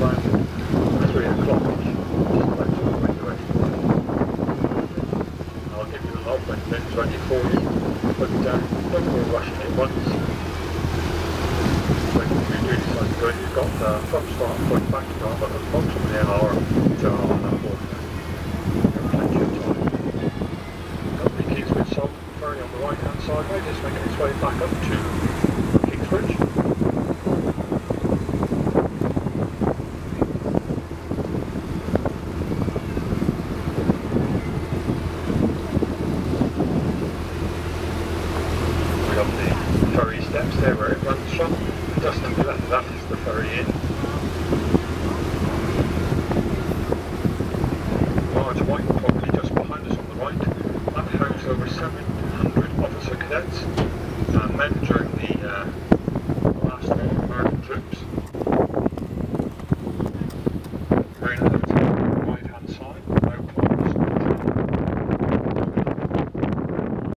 about 3 o'clock. Just about to when you're. I'll give you the nod when it's ready for you. Rushing it once. When you do decide to go, you've got uh, the front start, front back start, but approximately an hour to an hour and a quarter. Plenty of time. Company keeps with some ferry on the right hand side, right, just making its way back up to ferry steps there where it runs from. Just to the left of that is the ferry inn. Large white property just behind us on the right. That houses over 700 officer cadets and men during